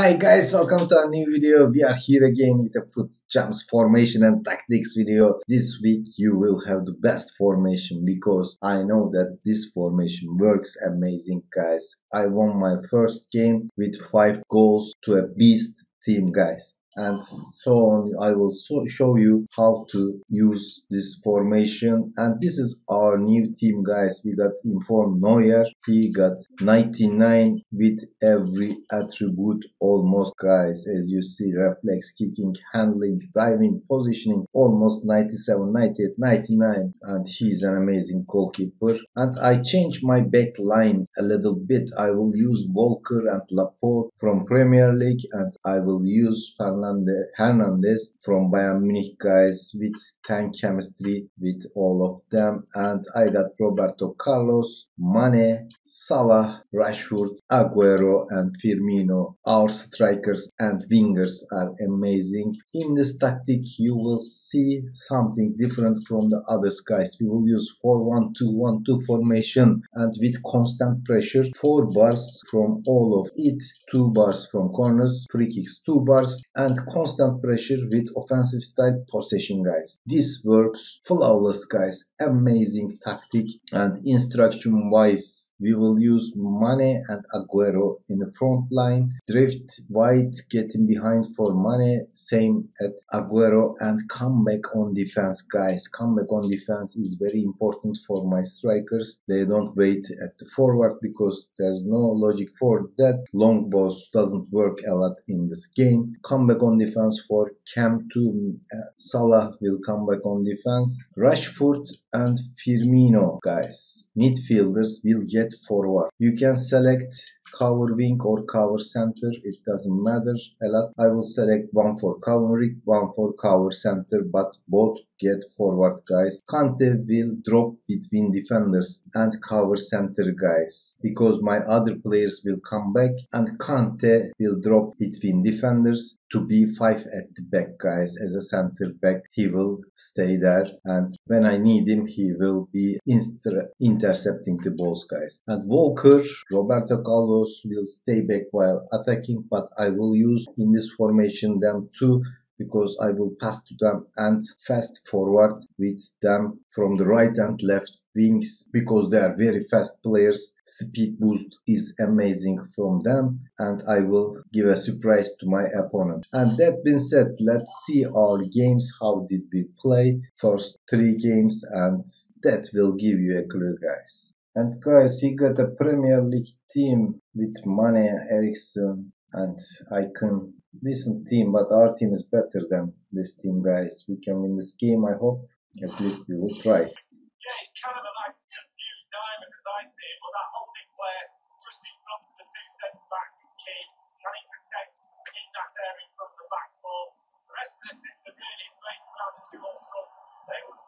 Hi guys, welcome to a new video. We are here again with a FUT Champs formation and tactics video. This week you will have the best formation because I know that this formation works amazing guys. I won my first game with 5 goals to a beast team guys and so on. I will so show you how to use this formation. And this is our new team guys. We got informed neuer. He got 99 with every attribute almost guys. As you see reflex kicking handling diving positioning almost 97 98 99 and he's an amazing goalkeeper. And i changed my back line a little bit. I will use Walker and Laporte from premier league. And i will use Hernandez, from Bayern Munich guys with tank chemistry with all of them and I got Roberto Carlos, Mane, Salah, Rashford, Aguero and Firmino. Our strikers and wingers are amazing. In this tactic you will see something different from the other guys. We will use 4-1-2-1-2 formation and with constant pressure 4 bars from all of it, 2 bars from corners, free kicks 2 bars and constant pressure with offensive style possession guys. This works flawless guys. Amazing tactic and instruction wise we will use Mane and Aguero in the front line. Drift wide, getting behind for Mane. Same at Aguero and come back on defense, guys. Come back on defense is very important for my strikers. They don't wait at the forward because there's no logic for that. Long balls doesn't work a lot in this game. Come back on defense for Cam 2. Uh, Salah will come back on defense. Rashford and Firmino, guys. Midfielders will get forward. You can select cover wing or cover center. It doesn't matter a lot. I will select one for covering one for cover center but both get forward guys. Kante will drop between defenders and cover center guys because my other players will come back and Kante will drop between defenders to be 5 at the back guys. As a center back he will stay there. And when I need him he will be intercepting the balls guys. And Walker Roberto Carlos will stay back while attacking but I will use in this formation them two because I will pass to them and fast forward with them from the right and left wings because they are very fast players. Speed boost is amazing from them and I will give a surprise to my opponent. And that being said, let's see our games. How did we play? First three games and that will give you a clue guys. And guys, he got a Premier League team with Mane, Eriksen, and Icon decent team, but our team is better than this team, guys. We can win this game, I hope. At least we will try. Yeah, it's kind of a like confused diamond as I see it, but that holding player just in front of the two centre backs is key. Can he protect in that area from the back ball? The rest of the system really is based around the two up front. They would.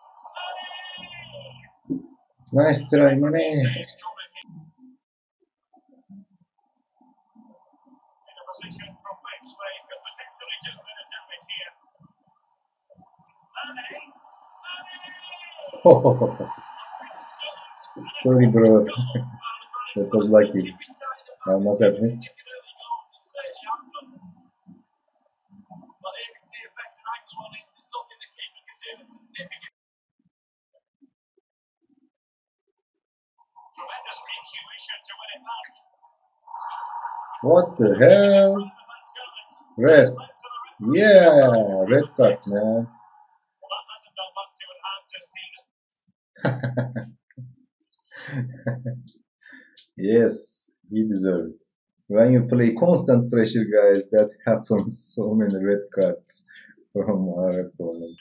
Nice try, Mane. position from which they could potentially just win a damage here. Sorry, bro. that was lucky. I must admit. What the hell? Red. Yeah, red card, man. yes, he deserved. When you play constant pressure, guys, that happens. So many red cards from our opponent.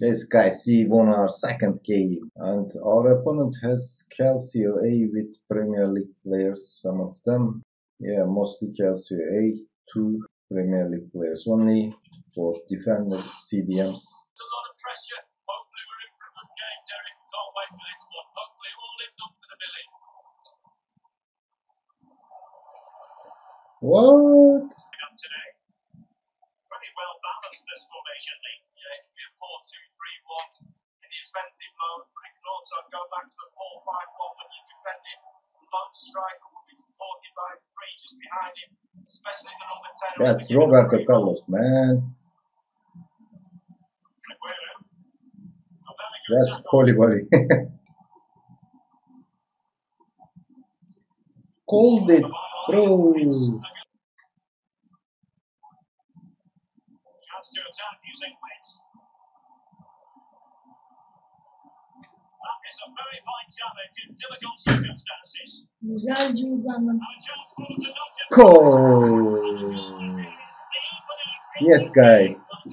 Yes, guys, we won our second game, and our opponent has Calcio A with Premier League players, some of them. Yeah, mostly Calcio A, two Premier League players only, for defenders, CDMs. What? defensive mode. I can also go back to the 4 5 1 when you're defending lone striker will be supported by three just behind him, especially the number 10. That's Roberto Carlos, man. Aguero. A very good That's. Koulibaly. Called it, bro. Güzelce uzandım. Goal. Yes, guys.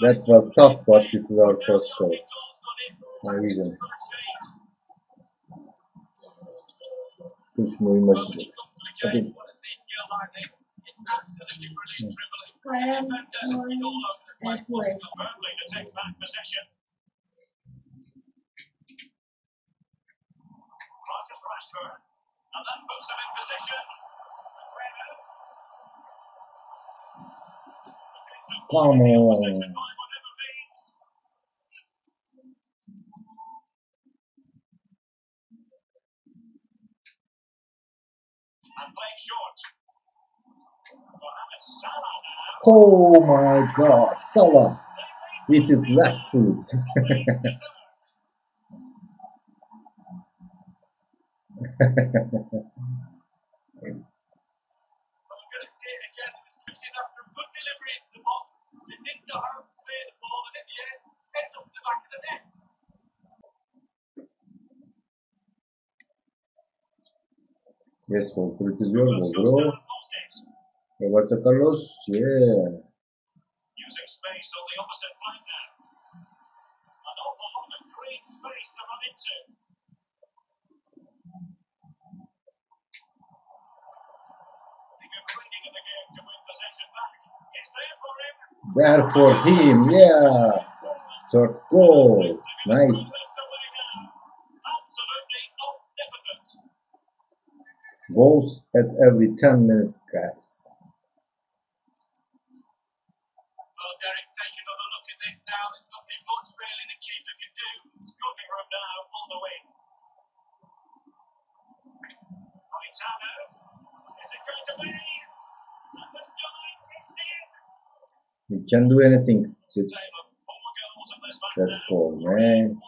That was tough, but this is our first goal. My vision. Mühim maçı. Hadi. I on play. Marcus Rashford, Oh my god, Salah. With his left foot. We're going to see it again. It was pushing after a good delivery into the box. They didn't know how to clear the ball, and in the end, heads up the back of the net. yes, Walker, it is your Let's ball, go bro. Stones hostage. Roberto Carlos, yeah. Using space on the opposite flank now. An awful lot of green space to run into. The good reading of the game to win possession back. It's there for him. There for him, yeah. Third goal, nice. Goals at every 10 minutes, guys. Well, Derek, take another look at this now. There's nothing much really the keeper can do. It's room now on the wing. Politano. Is it going to? And the sky, it's in. We can do anything with Taylor, four goals in this match that goal, man.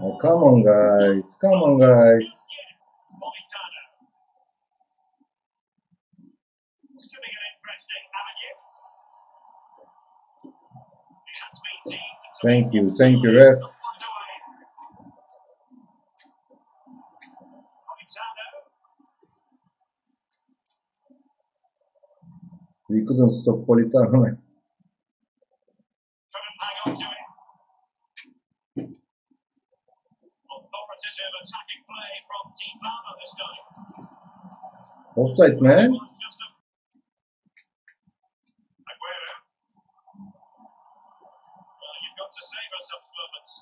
Oh, come on, guys. Come on, guys. Thank you, thank you, ref. We couldn't stop Politano. Offside, man. It was just a- Aguero. Well, you've got to savour such moments.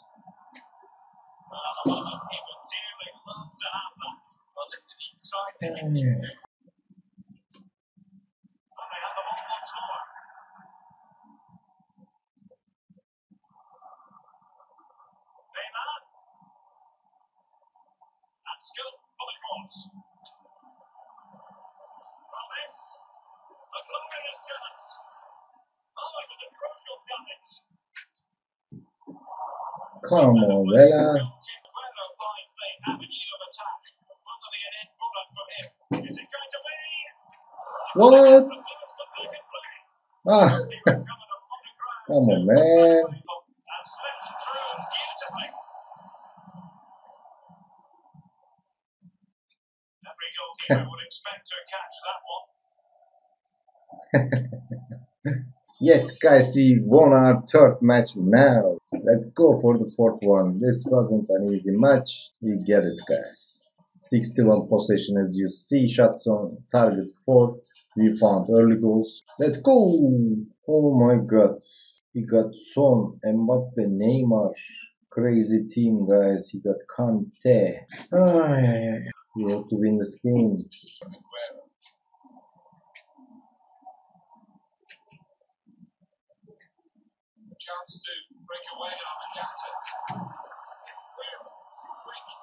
Oh, he would dearly love to have that. Well, it's an inside thing. And they have the ball once more. Neymar. And skill for the cross. Promise. A glorious chance. Oh, it was a crucial challenge. Come on, Vela. Aguero finds the avenue of attack. Will there be an end product from him? Is it going to be? What? The first of the good play. Ah, He recovered a lot of ground. come on, man. And slipped through beautifully. Every ah. on, would expect to catch that one. Yes, guys, we won our third match now. Let's go for the fourth one. This wasn't an easy match. You get it, guys. 61 possession as you see. Shots on target 4. We found early goals. Let's go! Oh my god. He got Son, Mbappe, Neymar. Crazy team, guys. He got Kante. Ay, ay, ay. We have to win this game. Aguero. Chance to break away on the captain. It's Aguero. Quick.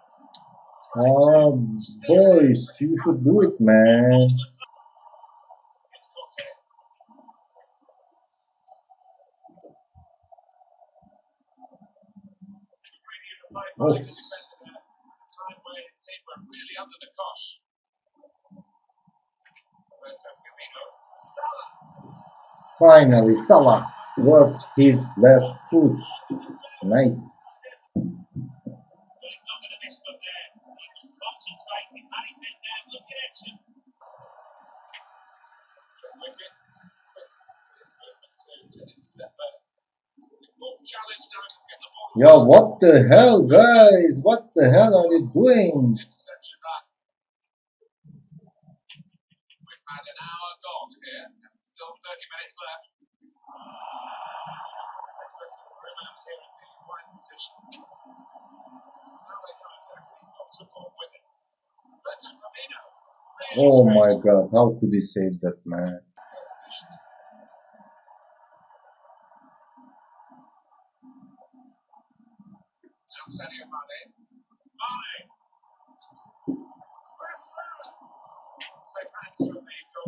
Oh, boys, you should do it, man. Salah. Finally, Salah worked his left foot. Nice. But he's not going to miss them there. He was concentrating and he's in there. Look at action. Wicket. His movement to to intercept better. Important challenge now to get the ball. Yo, what the hell, guys? What the hell are you doing? Interception back. We've had an hour gone here. Still 30 minutes left. Let's put some room out here in the right position. Now they come attack. He's got support with him. Roberto Firmino. Really Oh my god, how could he save that, man? Now Sadio Mane. Mane. Safe hands from the goal. Ay, yes. Salah. Roaming the bus. Rashford. Saved by the keeper. Son. Point through. Oh, It's good attacking play this from them. Well, there's one minute to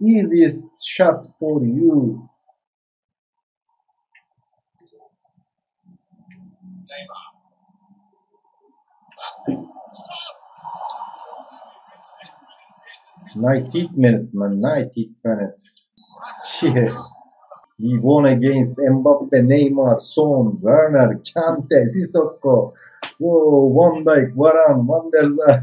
Easiest shot for you. 90th minute, man. 90th minute. Yes. We won against Mbappe, Neymar, Son, Werner, Kante, Sissoko. Whoa, Van Dijk, Varane, Van der Sar.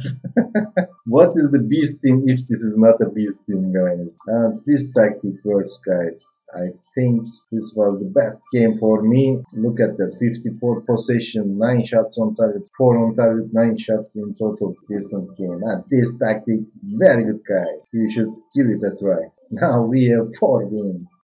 what is the beast team if this is not a beast team, guys? And this tactic works, guys. I think this was the best game for me. Look at that 54 possession, 9 shots on target, 4 on target, 9 shots in total. Decent game. And this tactic, very good, guys. You should give it a try. Now we have 4 wins.